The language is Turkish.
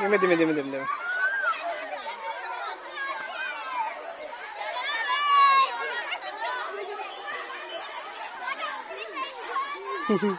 Dime dime dime dime dime. Hı hı.